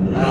Amen.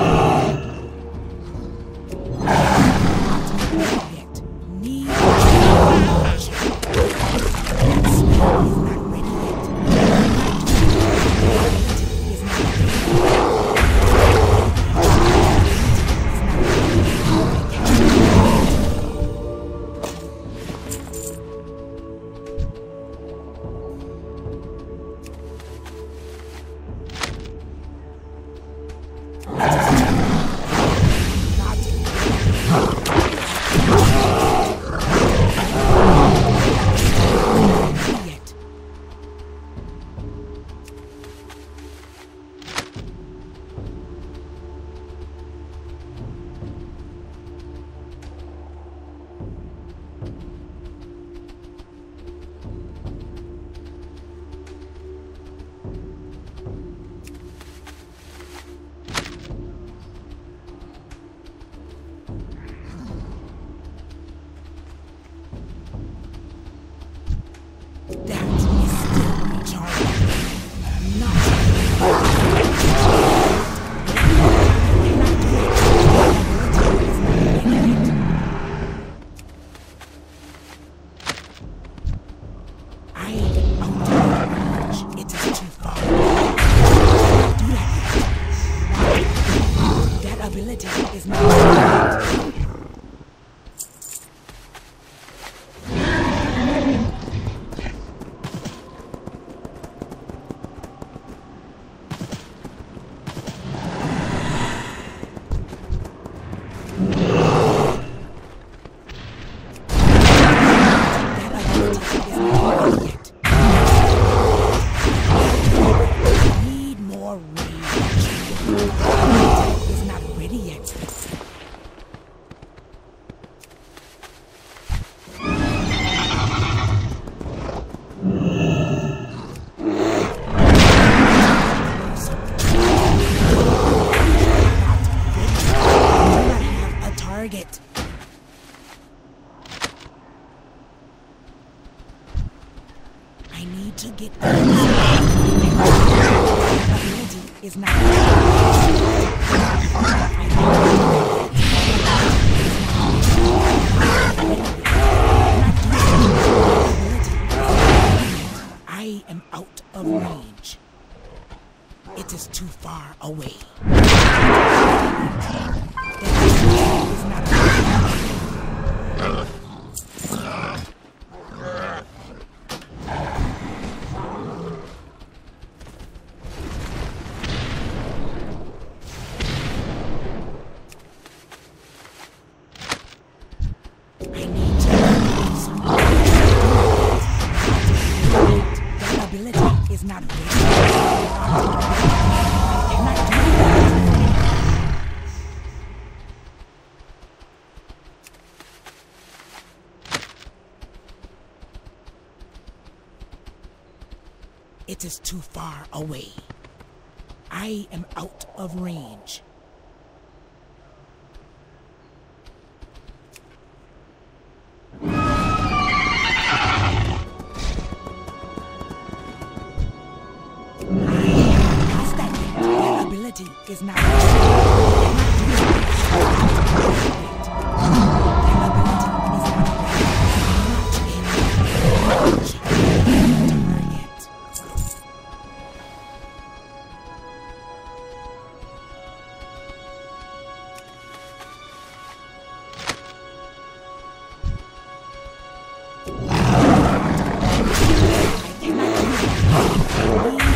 ability is not. To get ability is not I am out of range. It is too far away. Is not is not. It is too far away. I am out of range. Ooh.